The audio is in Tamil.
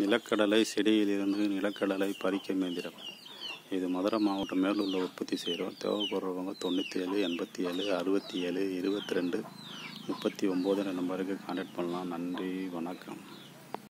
நிலக்கடலை செடியிலிருந்து நிலக்கடலை பறிக்க மேந்திரம் இது மதுரை மாவட்டம் மேலூரில் உற்பத்தி செய்கிறோம். தேவைப்படுறவங்க தொண்ணூற்றி ஏழு எண்பத்தி ஏழு அறுபத்தி ஏழு இருபத்தி ரெண்டு முப்பத்தி ஒம்பது நம்பருக்கு கான்டாக்ட் பண்ணலாம். நன்றி வணக்கம்.